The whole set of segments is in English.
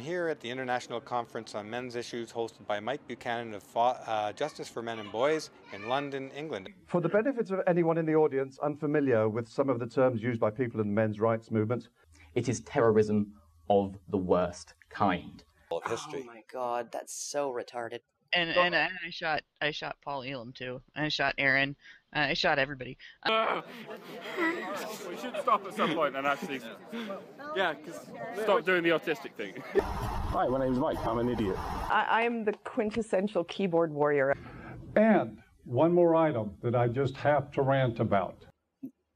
I'm here at the International Conference on Men's Issues hosted by Mike Buchanan of uh, Justice for Men and Boys in London, England. For the benefit of anyone in the audience unfamiliar with some of the terms used by people in the men's rights movement, it is terrorism of the worst kind. Of history. Oh my god, that's so retarded. And and, and I shot I shot Paul Elam too. I shot Aaron. Uh, I shot everybody. Uh, we should stop at some point and actually, yeah, cause stop doing the autistic thing. Hi, my name's Mike. I'm an idiot. I, I am the quintessential keyboard warrior. And one more item that I just have to rant about.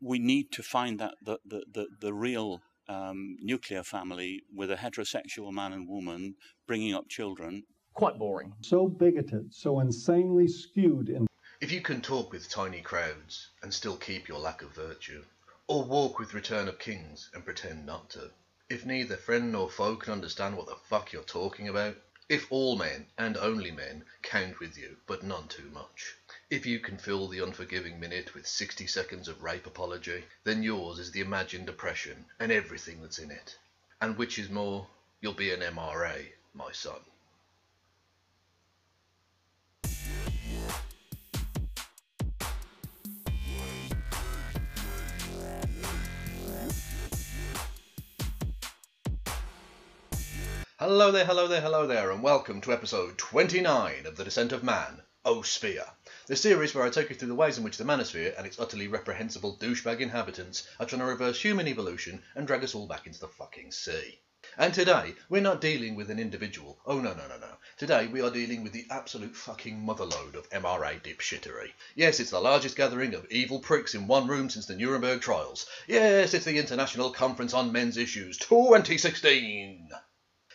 We need to find that the the the, the real um, nuclear family with a heterosexual man and woman bringing up children. Quite boring. So bigoted, so insanely skewed in if you can talk with tiny crowds and still keep your lack of virtue, or walk with Return of Kings and pretend not to, if neither friend nor foe can understand what the fuck you're talking about, if all men, and only men, count with you, but none too much, if you can fill the unforgiving minute with 60 seconds of rape apology, then yours is the imagined oppression and everything that's in it. And which is more, you'll be an MRA, my son. Hello there, hello there, hello there, and welcome to episode 29 of The Descent of Man, O Sphere, the series where I take you through the ways in which the Manosphere and its utterly reprehensible douchebag inhabitants are trying to reverse human evolution and drag us all back into the fucking sea. And today, we're not dealing with an individual. Oh, no, no, no, no. Today, we are dealing with the absolute fucking motherload of MRA dipshittery. Yes, it's the largest gathering of evil pricks in one room since the Nuremberg trials. Yes, it's the International Conference on Men's Issues 2016.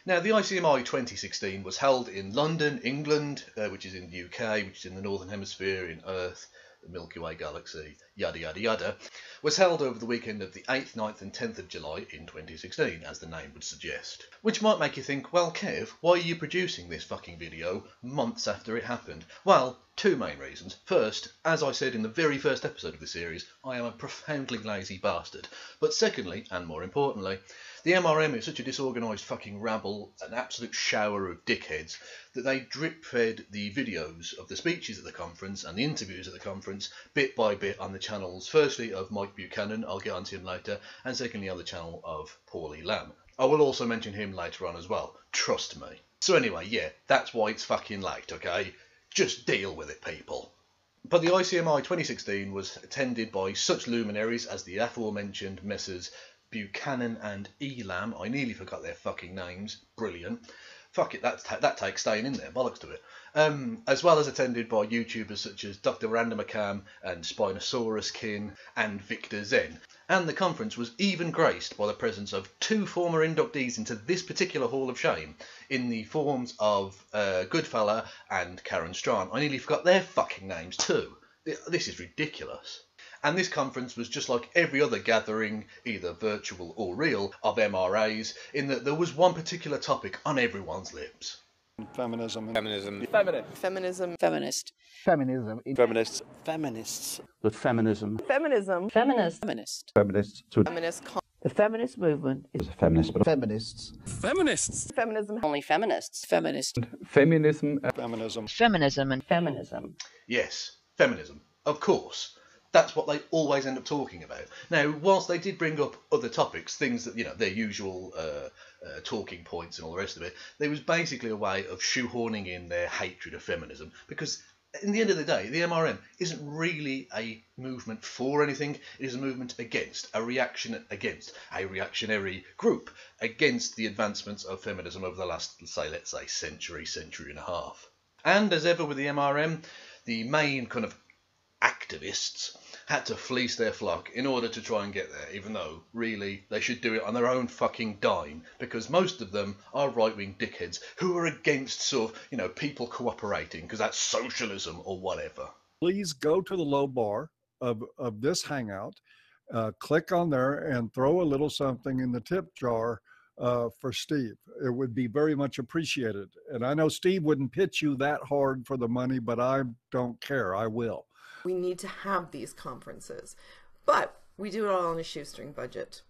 Now, the ICMI 2016 was held in London, England, uh, which is in the UK, which is in the Northern Hemisphere, in Earth, the Milky Way galaxy, yada yada yada, was held over the weekend of the 8th, 9th, and 10th of July in 2016, as the name would suggest. Which might make you think, well, Kev, why are you producing this fucking video months after it happened? Well, two main reasons. First, as I said in the very first episode of the series, I am a profoundly lazy bastard. But secondly, and more importantly, the MRM is such a disorganised fucking rabble, an absolute shower of dickheads, that they drip fed the videos of the speeches at the conference and the interviews at the conference bit by bit on the channels, firstly of Mike Buchanan, I'll get onto him later, and secondly on the channel of Paul Elam. I will also mention him later on as well, trust me. So anyway, yeah, that's why it's fucking late, okay? Just deal with it, people. But the ICMI 2016 was attended by such luminaries as the aforementioned Messrs. Buchanan and Elam. I nearly forgot their fucking names. Brilliant. Fuck it, that that takes staying in there. Bollocks to it. Um, as well as attended by YouTubers such as Dr. Randomercam and Spinosaurus Kin and Victor Zen. And the conference was even graced by the presence of two former inductees into this particular Hall of Shame in the forms of uh, Goodfella and Karen Straughan. I nearly forgot their fucking names too. This is ridiculous. And this conference was just like every other gathering, either virtual or real, of MRAs, in that there was one particular topic on everyone's lips. Feminism. Feminism. Feminist. Feminism. Feminist. Feminism. Feminists. Feminists. The feminism. Feminism. Feminist. Feminist. Feminists. Feminist. The feminist movement is a feminist, but feminists. Feminists. Feminism. Only feminists. Feminist. Feminism. Feminism. Feminism and Feminism. Yes, feminism. Of course that's what they always end up talking about. Now, whilst they did bring up other topics, things that you know their usual uh, uh, talking points and all the rest of it, there was basically a way of shoehorning in their hatred of feminism because. In the end of the day, the MRM isn't really a movement for anything. It is a movement against, a reaction against, a reactionary group against the advancements of feminism over the last, say, let's say, century, century and a half. And as ever with the MRM, the main kind of activists had to fleece their flock in order to try and get there, even though, really, they should do it on their own fucking dime, because most of them are right wing dickheads who are against sort of, you know, people cooperating, because that's socialism or whatever. Please go to the low bar of, of this hangout, uh, click on there, and throw a little something in the tip jar. Uh, for Steve. It would be very much appreciated. And I know Steve wouldn't pitch you that hard for the money, but I don't care. I will. We need to have these conferences. But we do it all on a shoestring budget.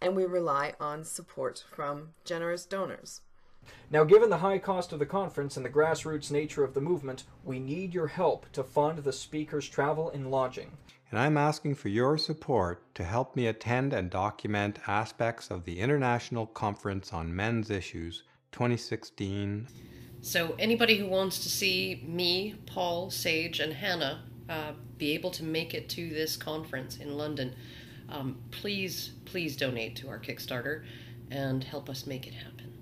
and we rely on support from generous donors. Now, given the high cost of the conference and the grassroots nature of the movement, we need your help to fund the speaker's travel and lodging. And I'm asking for your support to help me attend and document aspects of the International Conference on Men's Issues 2016. So, anybody who wants to see me, Paul, Sage, and Hannah uh, be able to make it to this conference in London, um, please, please donate to our Kickstarter and help us make it happen.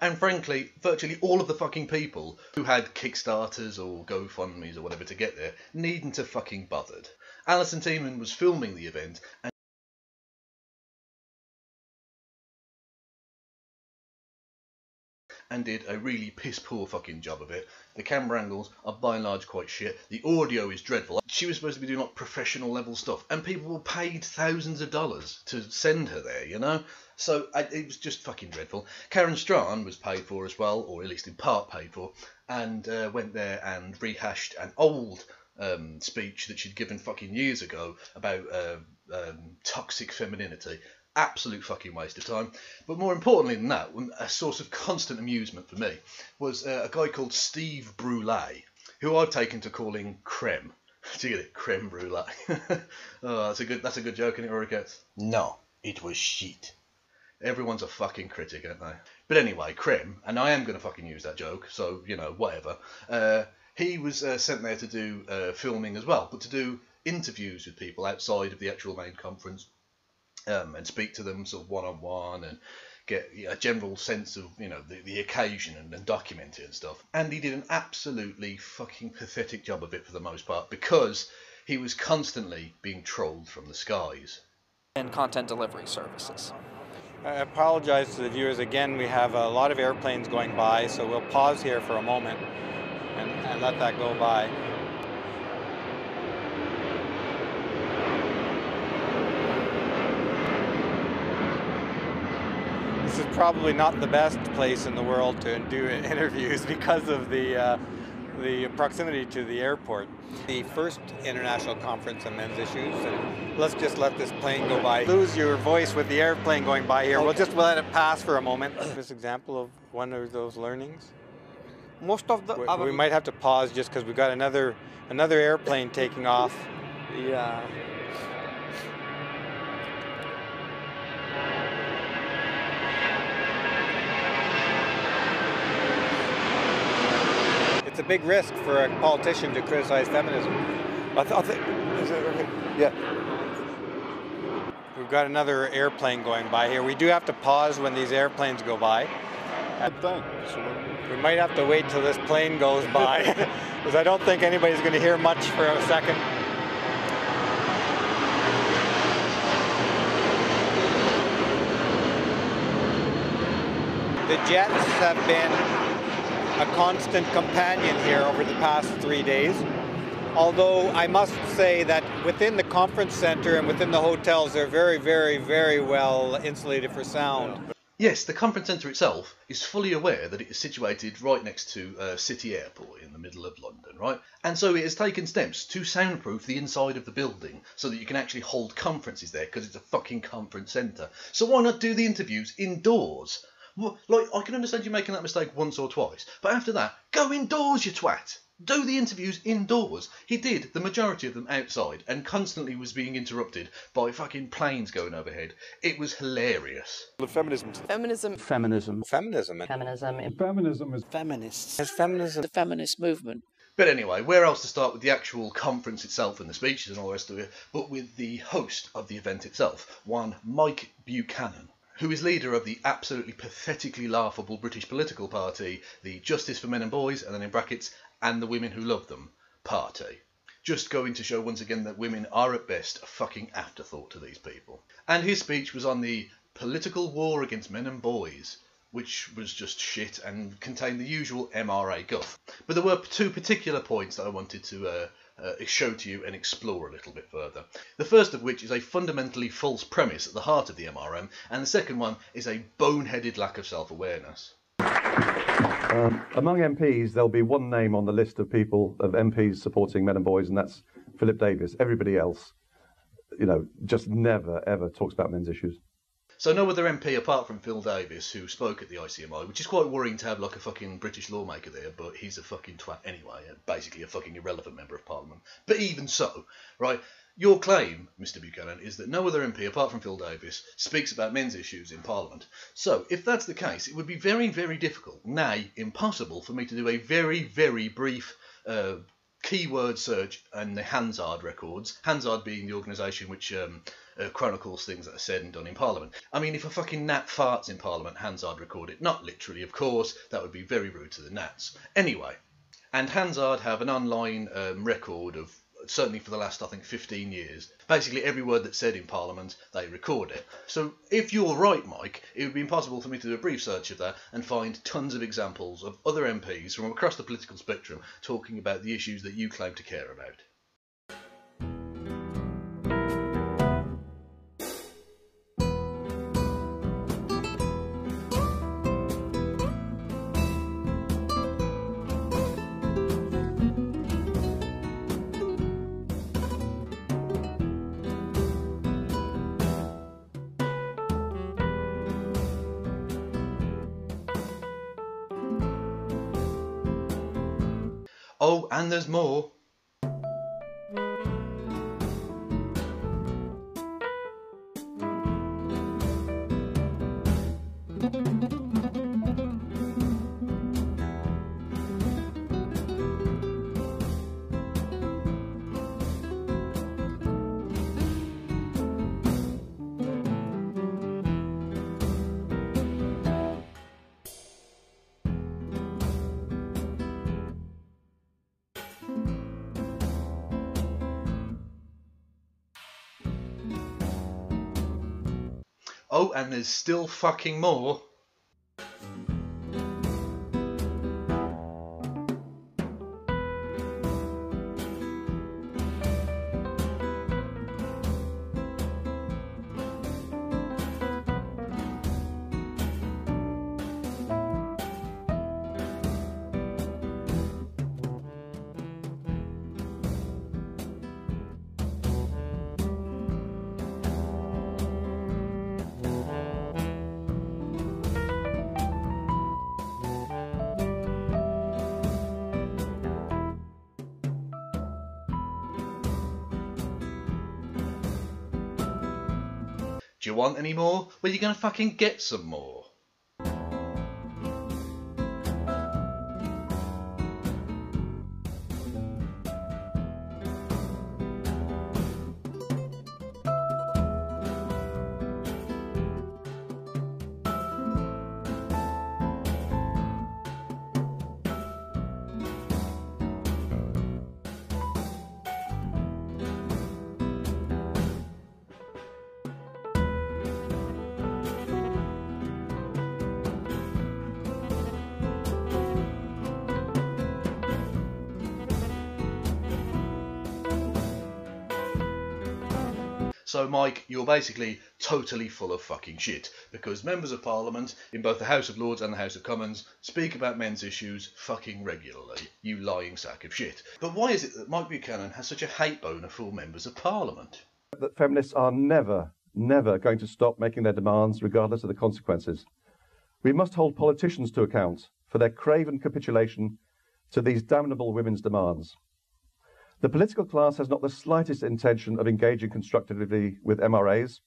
And frankly, virtually all of the fucking people who had Kickstarters or GoFundMe's or whatever to get there needn't have fucking bothered. Alison Tieman was filming the event and and did a really piss poor fucking job of it. The camera angles are by and large quite shit. The audio is dreadful. She was supposed to be doing like professional level stuff, and people were paid thousands of dollars to send her there, you know? So I, it was just fucking dreadful. Karen Straughan was paid for as well, or at least in part paid for, and uh, went there and rehashed an old um, speech that she'd given fucking years ago about uh, um, toxic femininity absolute fucking waste of time. But more importantly than that, a source of constant amusement for me was uh, a guy called Steve Brule, who I've taken to calling Creme. Do you get it? Creme brulee. oh, that's a good that's a good joke, isn't it, Rory cats? No, it was shit. Everyone's a fucking critic, aren't they? But anyway, Creme, and I am going to fucking use that joke, so, you know, whatever. Uh, he was uh, sent there to do uh, filming as well, but to do interviews with people outside of the actual main conference um, and speak to them sort of one on one and get a general sense of you know the, the occasion and, and document it and stuff. And he did an absolutely fucking pathetic job of it for the most part because he was constantly being trolled from the skies. And content delivery services. I apologize to the viewers again. We have a lot of airplanes going by, so we'll pause here for a moment and, and let that go by. This is probably not the best place in the world to do interviews because of the uh, the proximity to the airport. The first international conference on men's issues. And let's just let this plane go by. Lose your voice with the airplane going by here. Okay. We'll just let it pass for a moment. This example of one of those learnings. Most of the we, we might have to pause just because we've got another another airplane taking off. Yeah. It's a big risk for a politician to criticize feminism. I, th- I think, okay? yeah. We've got another airplane going by here. We do have to pause when these airplanes go by. We might have to wait till this plane goes by because I don't think anybody's going to hear much for a second. The jets have been a constant companion here over the past three days. Although I must say that within the conference center and within the hotels, they're very, very, very well insulated for sound. Yes, the conference centre itself is fully aware that it is situated right next to uh, City Airport in the middle of London, right? And so it has taken steps to soundproof the inside of the building so that you can actually hold conferences there because it's a fucking conference centre. So why not do the interviews indoors? Like, I can understand you making that mistake once or twice, but after that, go indoors, you twat! Do the interviews indoors. He did the majority of them outside and constantly was being interrupted by fucking planes going overhead. It was hilarious. The feminism. Feminism. Feminism. Feminism. Feminism. Feminism is feminists. As feminism. The feminist movement. But anyway, where else to start with the actual conference itself and the speeches and all the rest of it, but with the host of the event itself, one Mike Buchanan who is leader of the absolutely pathetically laughable British political party, the Justice for Men and Boys, and then in brackets, and the Women Who Love Them party. Just going to show once again that women are at best a fucking afterthought to these people. And his speech was on the political war against men and boys, which was just shit and contained the usual MRA guff. But there were two particular points that I wanted to uh, uh, show to you and explore a little bit further. The first of which is a fundamentally false premise at the heart of the MRM, and the second one is a boneheaded lack of self awareness. Um, among MPs, there'll be one name on the list of people, of MPs supporting men and boys, and that's Philip Davies. Everybody else, you know, just never, ever talks about men's issues. So no other MP apart from Phil Davies who spoke at the ICMI, which is quite worrying to have like a fucking British lawmaker there, but he's a fucking twat anyway, basically a fucking irrelevant member of Parliament. But even so, right, your claim, Mr Buchanan, is that no other MP apart from Phil Davies speaks about men's issues in Parliament. So, if that's the case, it would be very, very difficult, nay, impossible, for me to do a very, very brief uh, keyword search and the Hansard records. Hansard being the organisation which um, uh, chronicles things that are said and done in Parliament. I mean, if a fucking gnat farts in Parliament, Hansard record it. Not literally, of course. That would be very rude to the gnats. Anyway, and Hansard have an online um, record of certainly for the last I think 15 years. Basically every word that's said in Parliament they record it. So if you're right, Mike, it would be impossible for me to do a brief search of that and find tons of examples of other MPs from across the political spectrum talking about the issues that you claim to care about. Oh, and there's more. And there's still fucking more. Do you want any more? Well, you're gonna fucking get some more. So, Mike, you're basically totally full of fucking shit because members of Parliament in both the House of Lords and the House of Commons speak about men's issues fucking regularly. You lying sack of shit. But why is it that Mike Buchanan has such a hate boner for members of Parliament? That feminists are never, never going to stop making their demands regardless of the consequences. We must hold politicians to account for their craven capitulation to these damnable women's demands. The political class has not the slightest intention of engaging constructively with MRAs.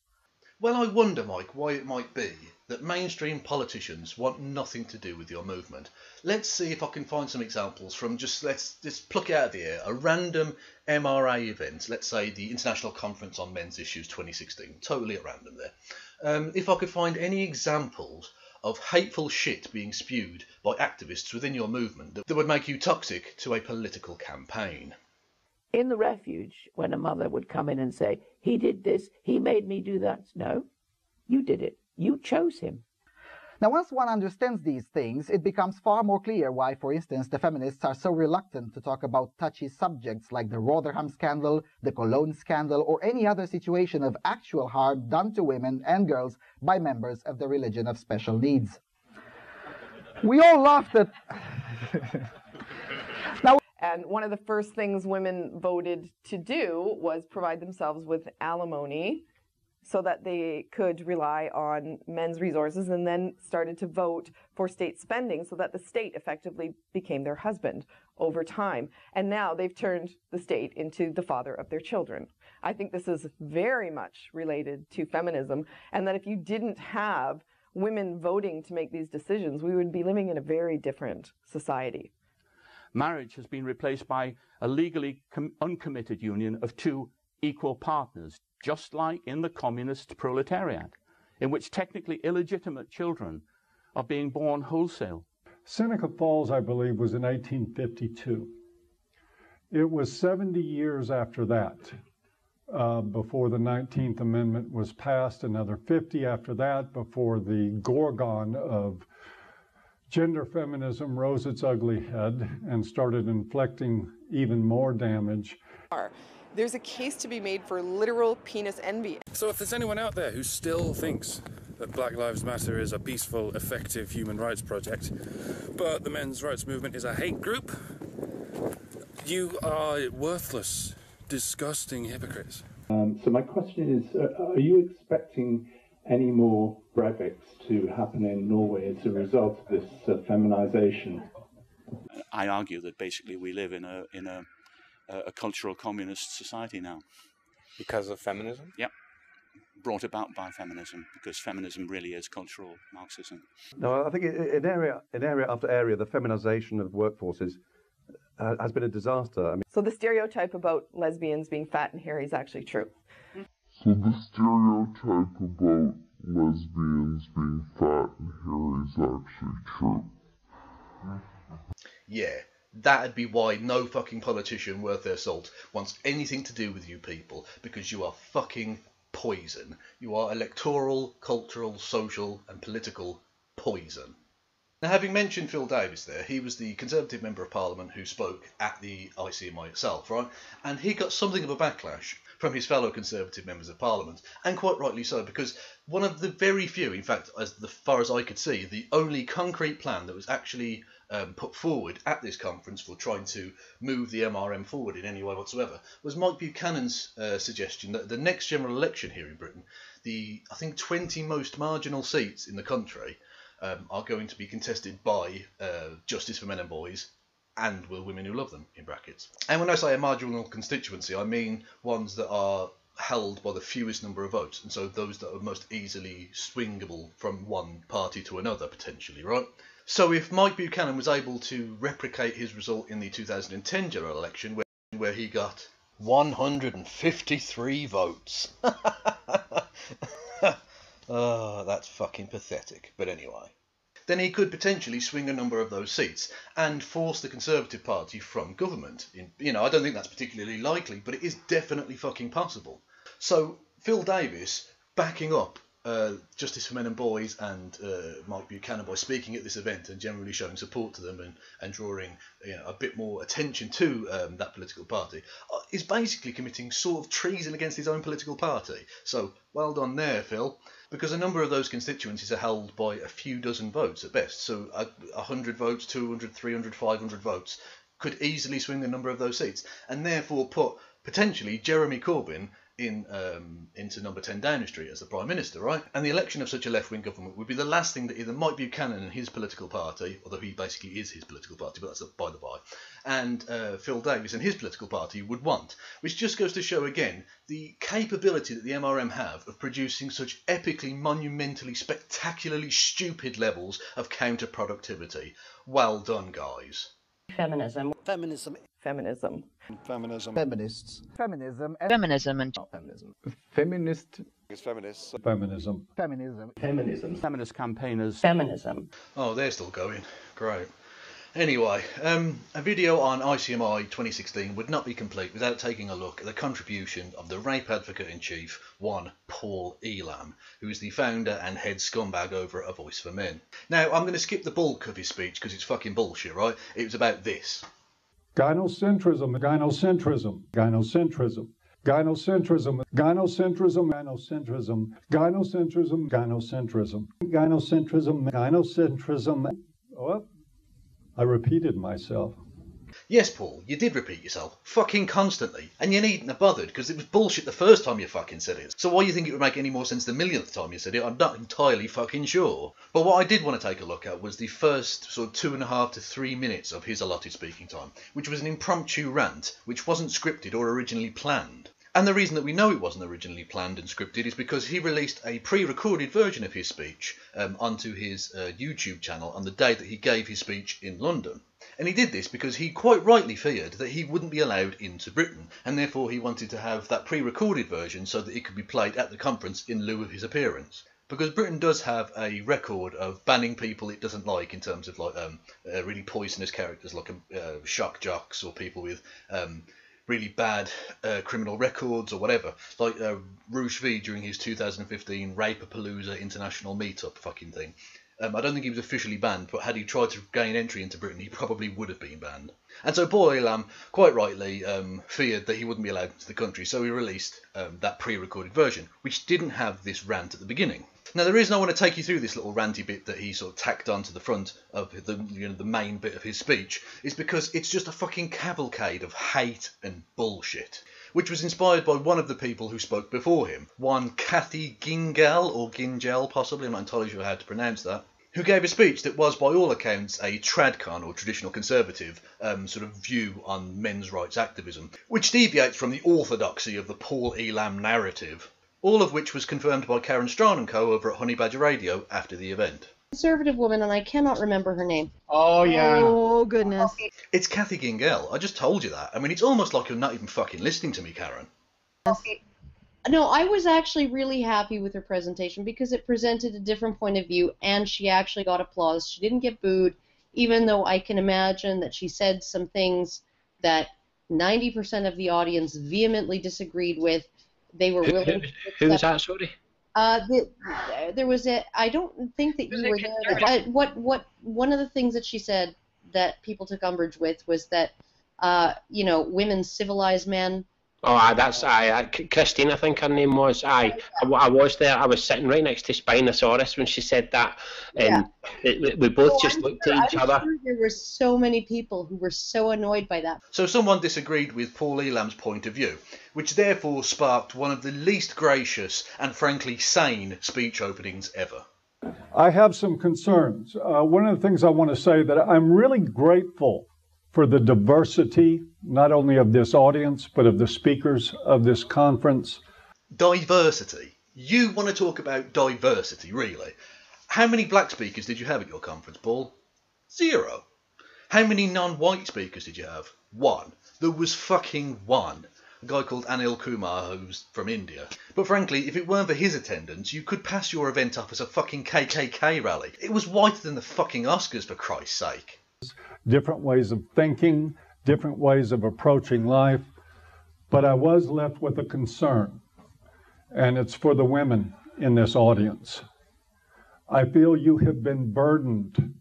Well, I wonder, Mike, why it might be that mainstream politicians want nothing to do with your movement. Let's see if I can find some examples from just let's just pluck it out of the air a random MRA event. Let's say the International Conference on Men's Issues 2016. Totally at random there. Um, if I could find any examples of hateful shit being spewed by activists within your movement that would make you toxic to a political campaign. In the refuge, when a mother would come in and say, He did this, he made me do that. No, you did it. You chose him. Now, once one understands these things, it becomes far more clear why, for instance, the feminists are so reluctant to talk about touchy subjects like the Rotherham scandal, the Cologne scandal, or any other situation of actual harm done to women and girls by members of the religion of special needs. We all laughed at. now, And one of the first things women voted to do was provide themselves with alimony so that they could rely on men's resources and then started to vote for state spending so that the state effectively became their husband over time. And now they've turned the state into the father of their children. I think this is very much related to feminism, and that if you didn't have women voting to make these decisions, we would be living in a very different society. Marriage has been replaced by a legally com- uncommitted union of two equal partners, just like in the communist proletariat, in which technically illegitimate children are being born wholesale. Seneca Falls, I believe, was in 1852. It was 70 years after that uh, before the 19th Amendment was passed, another 50 after that before the gorgon of gender feminism rose its ugly head and started inflicting even more damage. There's a case to be made for literal penis envy. So if there's anyone out there who still thinks that Black Lives Matter is a peaceful, effective human rights project, but the men's rights movement is a hate group, you are worthless, disgusting hypocrites. Um, so my question is, uh, are you expecting any more Breiviks to happen in Norway as a result of this uh, feminization? I argue that basically we live in a in a a cultural communist society now. Because of feminism? Yep. Brought about by feminism, because feminism really is cultural Marxism. No, I think in area, in area after area, the feminization of workforces uh, has been a disaster. I mean, So the stereotype about lesbians being fat and hairy is actually true. So the stereotype about lesbians being fat and hairy is actually true. Yeah, that'd be why no fucking politician worth their salt wants anything to do with you people, because you are fucking poison. You are electoral, cultural, social, and political poison. Now, having mentioned Phil Davies there, he was the Conservative Member of Parliament who spoke at the ICMI itself, right? And he got something of a backlash from his fellow Conservative members of Parliament, and quite rightly so, because one of the very few, in fact, as far as I could see, the only concrete plan that was actually um, put forward at this conference for trying to move the MRM forward in any way whatsoever was Mike Buchanan's uh, suggestion that the next general election here in Britain, the I think 20 most marginal seats in the country, um, are going to be contested by uh, Justice for Men and Boys and Will Women Who Love Them in brackets. And when I say a marginal constituency, I mean ones that are held by the fewest number of votes, and so those that are most easily swingable from one party to another potentially, right? So if Mike Buchanan was able to replicate his result in the 2010 general election, where, where he got 153 votes. oh, that's fucking pathetic. But anyway. Then he could potentially swing a number of those seats and force the Conservative Party from government. In, you know, I don't think that's particularly likely, but it is definitely fucking possible. So Phil Davies backing up uh, Justice for Men and Boys and uh, Mike Buchanan by speaking at this event and generally showing support to them and, and drawing you know, a bit more attention to um, that political party uh, is basically committing sort of treason against his own political party. So well done there, Phil. Because a number of those constituencies are held by a few dozen votes at best. So a 100 votes, 200, 300, 500 votes could easily swing a number of those seats and therefore put potentially Jeremy Corbyn in um, into number 10 Downing Street as the Prime Minister, right? And the election of such a left wing government would be the last thing that either Mike Buchanan and his political party, although he basically is his political party, but that's a by the by, and uh, Phil Davies and his political party would want. Which just goes to show again the capability that the MRM have of producing such epically, monumentally, spectacularly stupid levels of counterproductivity. Well done, guys. Feminism. Feminism. Feminism. Feminism. Feminists. Feminism. And Feminism and feminism. feminist. It's feminists. Feminism. Feminism. Feminism. Feminist campaigners. Feminism. Oh, they're still going. Great. Anyway, um, a video on ICMI 2016 would not be complete without taking a look at the contribution of the rape advocate in chief, one Paul Elam, who is the founder and head scumbag over at A Voice for Men. Now, I'm going to skip the bulk of his speech because it's fucking bullshit, right? It was about this. Gynocentrism, gynocentrism, gynocentrism. Gynocentrism, gynocentrism, gynocentrism, gynocentrism, gynocentrism, gynocentrism, gynocentrism. Oh, I repeated myself. Yes, Paul, you did repeat yourself fucking constantly, and you needn't have bothered because it was bullshit the first time you fucking said it. So why do you think it would make any more sense the millionth time you said it, I'm not entirely fucking sure. But what I did want to take a look at was the first sort of two and a half to three minutes of his allotted speaking time, which was an impromptu rant which wasn't scripted or originally planned. And the reason that we know it wasn't originally planned and scripted is because he released a pre-recorded version of his speech um, onto his uh, YouTube channel on the day that he gave his speech in London. And he did this because he quite rightly feared that he wouldn't be allowed into Britain, and therefore he wanted to have that pre-recorded version so that it could be played at the conference in lieu of his appearance. Because Britain does have a record of banning people it doesn't like in terms of like um, uh, really poisonous characters like uh, shock jocks or people with um, really bad uh, criminal records or whatever. Like uh, Roosh V during his 2015 Rape-a-Palooza International Meetup fucking thing. Um, I don't think he was officially banned, but had he tried to gain entry into Britain, he probably would have been banned. And so Paul Elam, quite rightly, um, feared that he wouldn't be allowed into the country, so he released um, that pre-recorded version, which didn't have this rant at the beginning. Now, the reason I want to take you through this little ranty bit that he sort of tacked on to the front of the you know the main bit of his speech is because it's just a fucking cavalcade of hate and bullshit which was inspired by one of the people who spoke before him, one Kathy Gyngell, or Gyngell possibly, I'm not entirely sure how to pronounce that, who gave a speech that was, by all accounts, a tradcon, or traditional conservative, um, sort of view on men's rights activism, which deviates from the orthodoxy of the Paul Elam narrative, all of which was confirmed by Karen Straughan and co over at Honey Badger Radio after the event. Conservative woman, and I cannot remember her name. Oh, yeah. Oh goodness. It's Kathy Gyngell. I just told you that. I mean, it's almost like you're not even fucking listening to me, Karen. No, I was actually really happy with her presentation because it presented a different point of view and she actually got applause. She didn't get booed, even though I can imagine that she said some things that 90% of the audience vehemently disagreed with. They were Who, willing who, to who was accept- that, sorry? Uh, the, there was a. I don't think that you were there. But what what one of the things that she said that people took umbrage with was that, uh, you know, women civilize men. Oh, aye, that's aye, aye. Christine, I think her name was. Aye, I was there. I was sitting right next to Spinosaurus when she said that, and it, we- we both So just I'm looked sure- at each I'm other. sure there were so many people who were so annoyed by that. So someone disagreed with Paul Elam's point of view, which therefore sparked one of the least gracious and frankly sane speech openings ever. I have some concerns. Uh, one of the things I want to say that I'm really grateful for the diversity, not only of this audience, but of the speakers of this conference. Diversity. You want to talk about diversity, really? How many black speakers did you have at your conference, Paul? Zero. How many non-white speakers did you have? One. There was fucking one. A guy called Anil Kumar who's from India. But frankly, if it weren't for his attendance, you could pass your event off as a fucking KKK rally. It was whiter than the fucking Oscars, for Christ's sake. Different ways of thinking, different ways of approaching life. But I was left with a concern, and it's for the women in this audience. I feel you have been burdened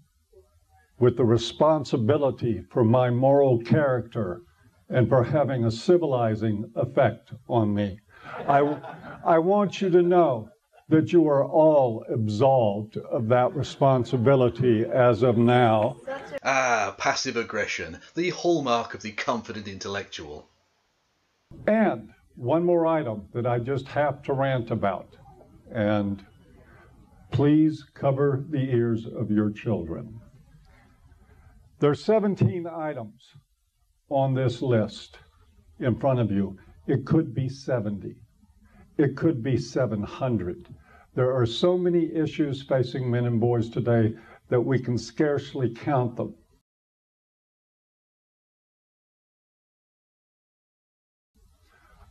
with the responsibility for my moral character and for having a civilizing effect on me. I, I want you to know that you are all absolved of that responsibility as of now. Ah, passive aggression, the hallmark of the confident intellectual. And one more item that I just have to rant about. And please cover the ears of your children. There are 17 items on this list in front of you. It could be 70. It could be 700. There are so many issues facing men and boys today that we can scarcely count them.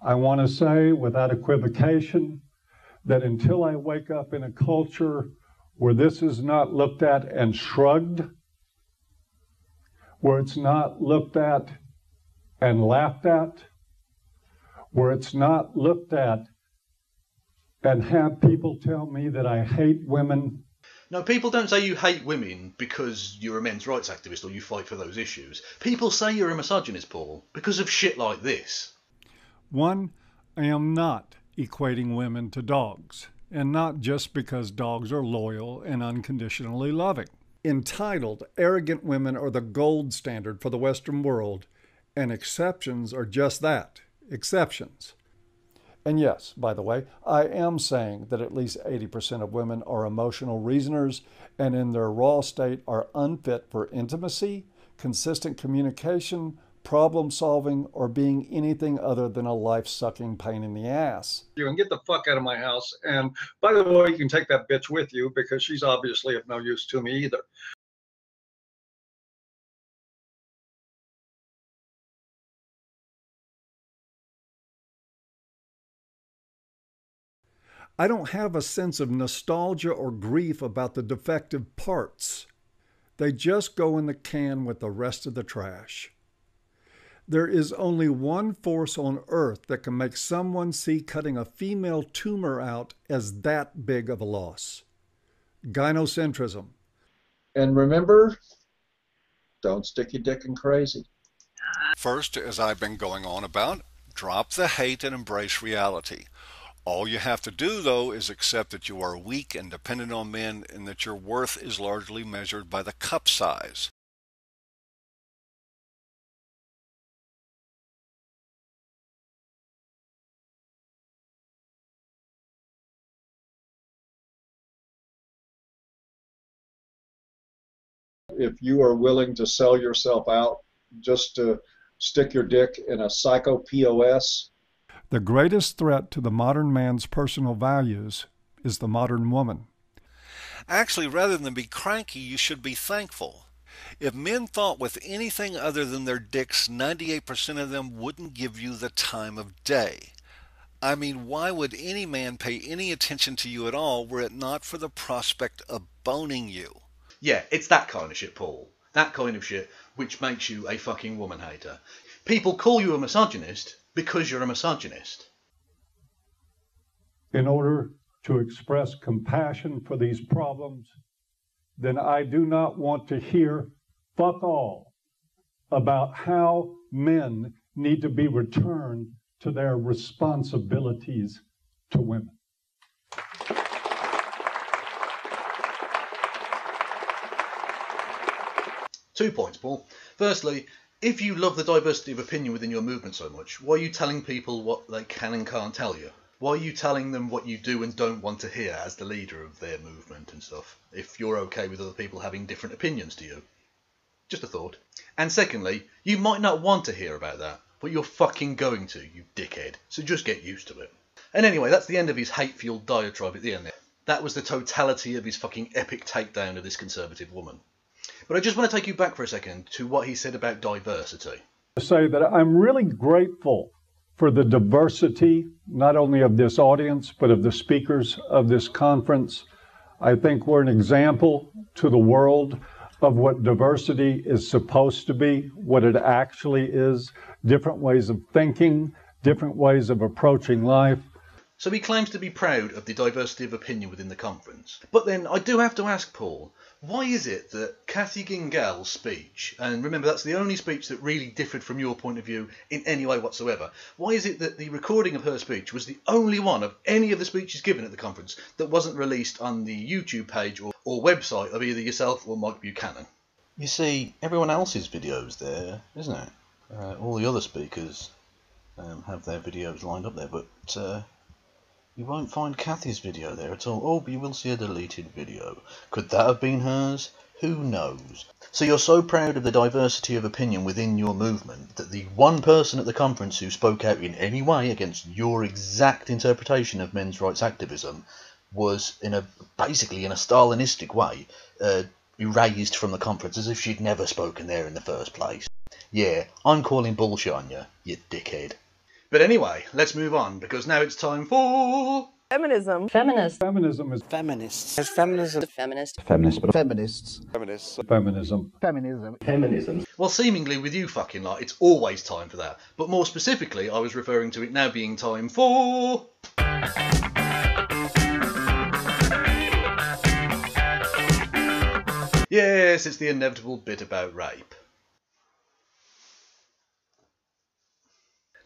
I want to say without equivocation that until I wake up in a culture where this is not looked at and shrugged, where it's not looked at and laughed at, where it's not looked at and have people tell me that I hate women No, people don't say you hate women because you're a men's rights activist or you fight for those issues. People say you're a misogynist, Paul, because of shit like this. One, I am not equating women to dogs, and not just because dogs are loyal and unconditionally loving. Entitled, arrogant women are the gold standard for the Western world, and exceptions are just that exceptions. And yes, by the way, I am saying that at least 80% of women are emotional reasoners and in their raw state are unfit for intimacy, consistent communication, problem solving, or being anything other than a life sucking pain in the ass. You can get the fuck out of my house. And by the way, you can take that bitch with you because she's obviously of no use to me either. I don't have a sense of nostalgia or grief about the defective parts. They just go in the can with the rest of the trash. There is only one force on earth that can make someone see cutting a female tumor out as that big of a loss gynocentrism. And remember, don't stick your dick in crazy. First, as I've been going on about, drop the hate and embrace reality. All you have to do, though, is accept that you are weak and dependent on men and that your worth is largely measured by the cup size. If you are willing to sell yourself out just to stick your dick in a psycho POS, the greatest threat to the modern man's personal values is the modern woman. Actually, rather than be cranky, you should be thankful. If men thought with anything other than their dicks, 98% of them wouldn't give you the time of day. I mean, why would any man pay any attention to you at all were it not for the prospect of boning you? Yeah, it's that kind of shit, Paul. That kind of shit which makes you a fucking woman hater. People call you a misogynist because you're a misogynist. in order to express compassion for these problems, then I do not want to hear fuck all about how men need to be returned to their responsibilities to women. Two points, Paul. Firstly, if you love the diversity of opinion within your movement so much, why are you telling people what they can and can't tell you? Why are you telling them what you do and don't want to hear as the leader of their movement and stuff, if you're okay with other people having different opinions to you? Just a thought. And secondly, you might not want to hear about that, but you're fucking going to, you dickhead. So just get used to it. And anyway, that's the end of his hate-fueled diatribe at the end there. That was the totality of his fucking epic takedown of this conservative woman. But I just want to take you back for a second to what he said about diversity. to say that I'm really grateful for the diversity, not only of this audience, but of the speakers of this conference. I think we're an example to the world of what diversity is supposed to be, what it actually is, different ways of thinking, different ways of approaching life. So he claims to be proud of the diversity of opinion within the conference. But then I do have to ask Paul, why is it that Kathy Gyngell's speech, and remember that's the only speech that really differed from your point of view in any way whatsoever, why is it that the recording of her speech was the only one of any of the speeches given at the conference that wasn't released on the YouTube page or, or website of either yourself or Mike Buchanan? You see, everyone else's videos there, isn't it? Uh, all the other speakers um, have their videos lined up there, but uh, you won't find Kathy's video there at all. Oh, but you will see a deleted video. Could that have been hers? Who knows? So you're so proud of the diversity of opinion within your movement that the one person at the conference who spoke out in any way against your exact interpretation of men's rights activism was in a basically in a Stalinistic way uh, erased from the conference as if she'd never spoken there in the first place. Yeah, I'm calling bullshit on you, you dickhead. But anyway, let's move on because now it's time for Feminism. Feminist. Feminism is Feminists. As feminism. Feminist. Feminist, but Feminists. feminists. feminism. Feminism. Feminism. Well, seemingly with you fucking lot, it's always time for that. But more specifically, I was referring to it now being time for. Yes, it's the inevitable bit about rape.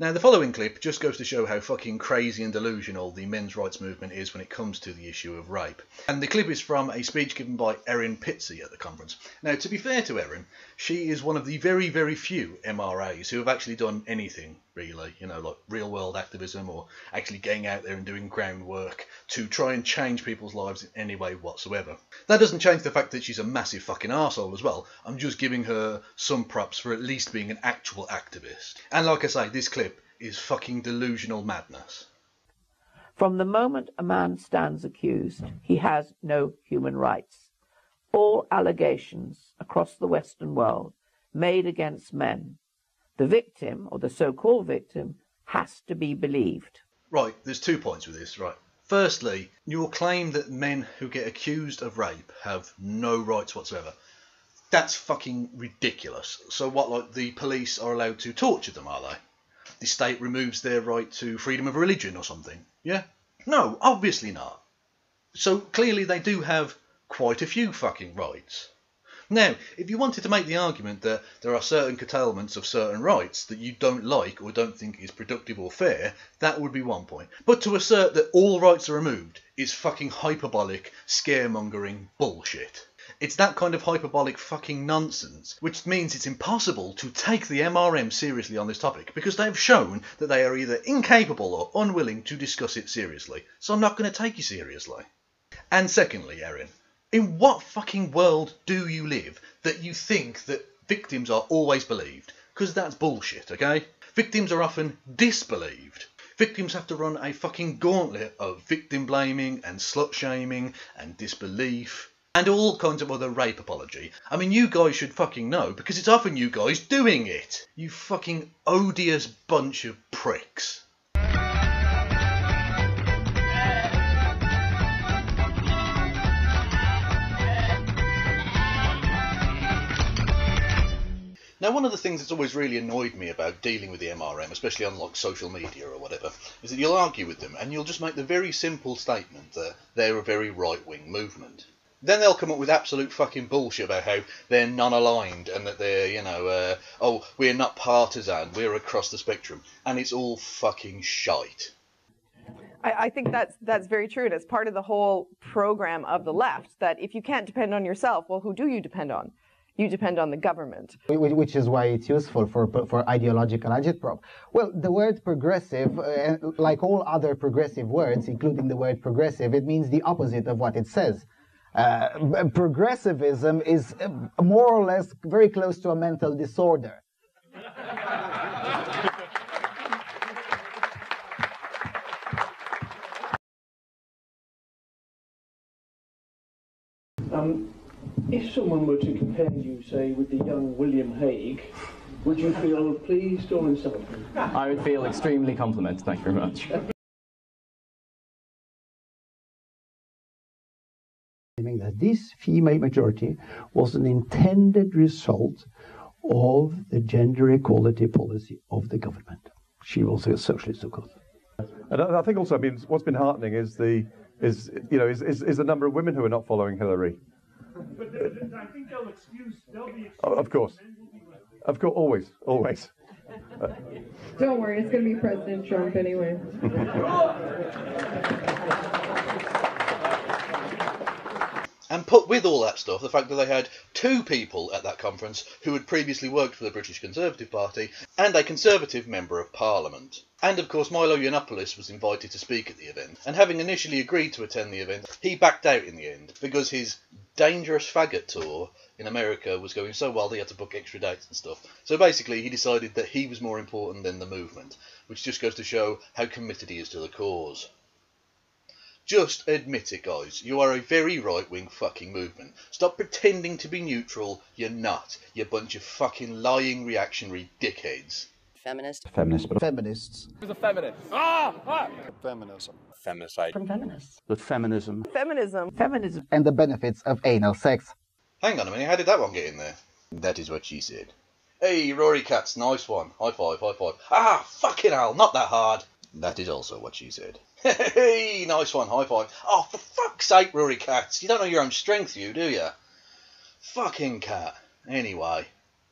Now, the following clip just goes to show how fucking crazy and delusional the men's rights movement is when it comes to the issue of rape. And the clip is from a speech given by Erin Pizzey at the conference. Now, to be fair to Erin, she is one of the very, very few MRAs who have actually done anything, really, you know, like real world activism or actually getting out there and doing groundwork to try and change people's lives in any way whatsoever. That doesn't change the fact that she's a massive fucking arsehole as well. I'm just giving her some props for at least being an actual activist. And like I say, this clip is fucking delusional madness. From the moment a man stands accused, he has no human rights. All allegations across the Western world made against men, the victim or the so called victim has to be believed. Right, there's two points with this, right. Firstly, your claim that men who get accused of rape have no rights whatsoever. That's fucking ridiculous. So what, like, the police are allowed to torture them, are they? The state removes their right to freedom of religion or something? Yeah? No, obviously not. So clearly they do have quite a few fucking rights. Now, if you wanted to make the argument that there are certain curtailments of certain rights that you don't like or don't think is productive or fair, that would be one point. But to assert that all rights are removed is fucking hyperbolic, scaremongering bullshit. It's that kind of hyperbolic fucking nonsense, which means it's impossible to take the MRM seriously on this topic because they have shown that they are either incapable or unwilling to discuss it seriously. So I'm not going to take you seriously. And secondly, Erin, in what fucking world do you live that you think that victims are always believed? Because that's bullshit, okay? Victims are often disbelieved. Victims have to run a fucking gauntlet of victim blaming and slut shaming and disbelief and all kinds of other rape apology. I mean, you guys should fucking know because it's often you guys doing it. You fucking odious bunch of pricks. Now, one of the things that's always really annoyed me about dealing with the MRM, especially on like social media or whatever, is that you'll argue with them and you'll just make the very simple statement that they're a very right-wing movement. Then they'll come up with absolute fucking bullshit about how they're non-aligned and that they're, you know, uh, oh, we're not partisan, we're across the spectrum, and it's all fucking shite. I, I think that's that's very true, and it's part of the whole program of the left that if you can't depend on yourself, well, who do you depend on? You depend on the government. Which is why it's useful for for ideological agitprop. Well, the word progressive, uh, like all other progressive words, including the word progressive, it means the opposite of what it says. Uh, progressivism is uh, more or less very close to a mental disorder. Um, if someone were to compare you, say, with the young William Hague, would you feel pleased or insulted? I would feel extremely complimented, thank you very much. claiming that this female majority was an intended result of the gender equality policy of the government. She was a socialist, of course. And I I think also, I mean, what's been heartening is the is you know is, is, is the number of women who are not following Hillary. But I think they'll excuse, they'll be Oh, Of course, of course, always, always. Don't worry, it's going to be President Trump anyway. Oh! And put with all that stuff the fact that they had two people at that conference who had previously worked for the British Conservative Party and a Conservative Member of Parliament. And of course, Milo Yiannopoulos was invited to speak at the event, and having initially agreed to attend the event, he backed out in the end because his dangerous faggot tour in America was going so well they had to book extra dates and stuff. So basically, he decided that he was more important than the movement, which just goes to show how committed he is to the cause. Just admit it, guys. You are a very right wing fucking movement. Stop pretending to be neutral. You're not. You bunch of fucking lying reactionary dickheads. Feminist. Feminist, but feminists. Who's a feminist? Ah! ah! Feminism. Femicide. From feminists. That feminism. Feminism. Feminism. And the benefits of anal sex. Hang on a minute, how did that one get in there? That is what she said. Hey, Rory cats, nice one. High five, high five. Ah, fucking hell, not that hard. That is also what she said. Hey, nice one, high five. Oh, for fuck's sake, Rory cats, you don't know your own strength, you, do you? Fucking cat. Anyway,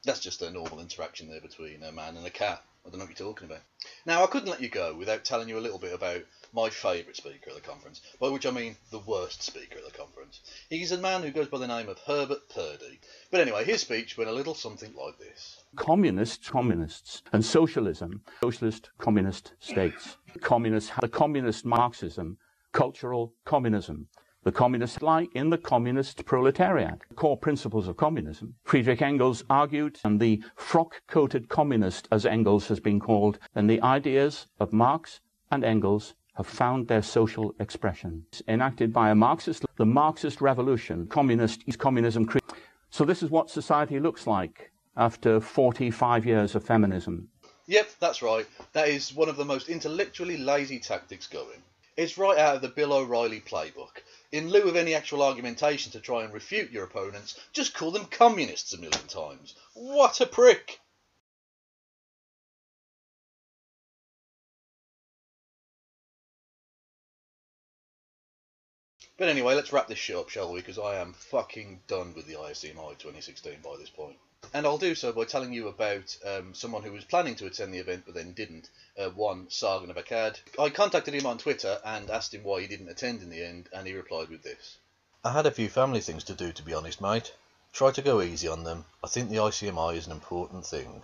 that's just a normal interaction there between a man and a cat. I don't know what you're talking about. Now, I couldn't let you go without telling you a little bit about my favourite speaker at the conference, by which I mean the worst speaker at the conference. He's a man who goes by the name of Herbert Purdy. But anyway, his speech went a little something like this. Communists, communists, and socialism, socialist communist states. Communists, the communist Marxism, cultural communism. The communists lie in the communist proletariat. Core principles of communism. Friedrich Engels argued, and the frock-coated communist, as Engels has been called, and the ideas of Marx and Engels have found their social expression. Enacted by a Marxist, the Marxist revolution, communist, is communism. So this is what society looks like after 45 years of feminism. Yep, that's right. That is one of the most intellectually lazy tactics going. It's right out of the Bill O'Reilly playbook. In lieu of any actual argumentation to try and refute your opponents, just call them communists a million times. What a prick! But anyway, let's wrap this shit up, shall we? Because I am fucking done with the ICMI 2016 by this point. And I'll do so by telling you about um, someone who was planning to attend the event but then didn't. Uh, one, Sargon of Akkad. I contacted him on Twitter and asked him why he didn't attend in the end, and he replied with this. I had a few family things to do, to be honest, mate. Try to go easy on them. I think the ICMI is an important thing.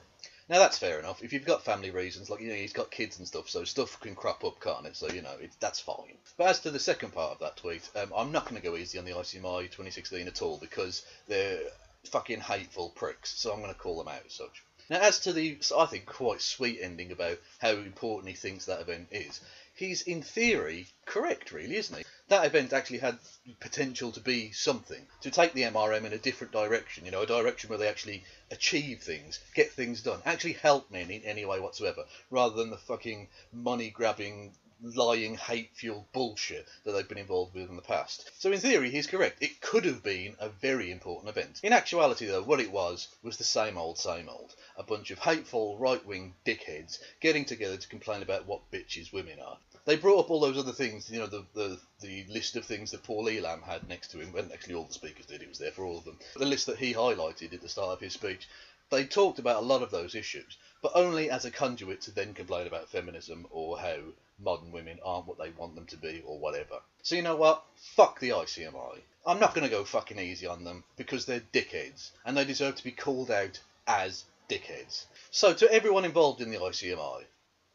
Now that's fair enough. If you've got family reasons, like you know, he's got kids and stuff, so stuff can crop up, can't it? So you know, it's, that's fine. But as to the second part of that tweet, um, I'm not going to go easy on the ICMI 2016 at all because they're fucking hateful pricks. So I'm going to call them out as such. Now, as to the, I think, quite sweet ending about how important he thinks that event is, he's in theory correct, really, isn't he? That event actually had potential to be something, to take the MRM in a different direction, you know, a direction where they actually achieve things, get things done, actually help men in any way whatsoever, rather than the fucking money grabbing lying, hate fueled bullshit that they've been involved with in the past. So, in theory, he's correct. It could have been a very important event. In actuality, though, what it was was the same old, same old. A bunch of hateful, right wing dickheads getting together to complain about what bitches women are. They brought up all those other things, you know, the, the, the list of things that Paul Elam had next to him, and actually all the speakers did, he was there for all of them. The list that he highlighted at the start of his speech, they talked about a lot of those issues, but only as a conduit to then complain about feminism or how modern women aren't what they want them to be or whatever. So you know what? Fuck the ICMI. I'm not going to go fucking easy on them because they're dickheads and they deserve to be called out as dickheads. So to everyone involved in the ICMI,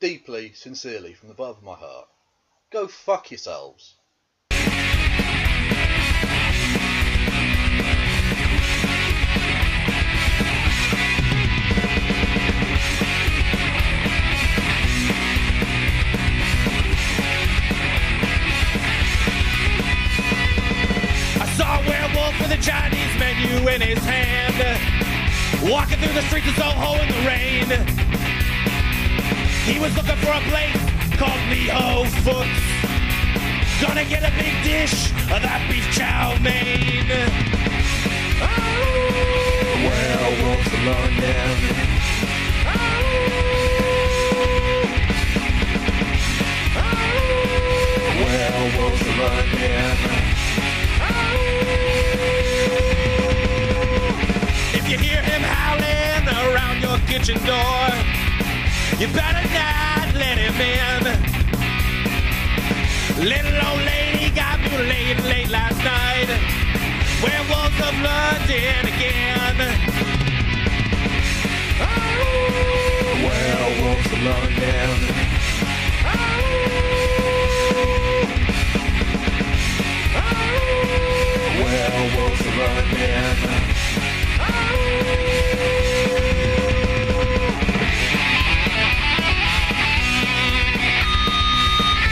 deeply, sincerely, from the bottom of my heart, go fuck yourselves. With a Chinese menu in his hand, walking through the streets of Soho in the rain. He was looking for a place called Liho Foots. Gonna get a big dish of that beef chow mein. Oh, werewolves of London. Oh, werewolves of London. If you hear him howling around your kitchen door, you better not let him in. Little old lady got mutilated late last night. Werewolves of London again. Oh, werewolves of London. Oh, werewolves of London.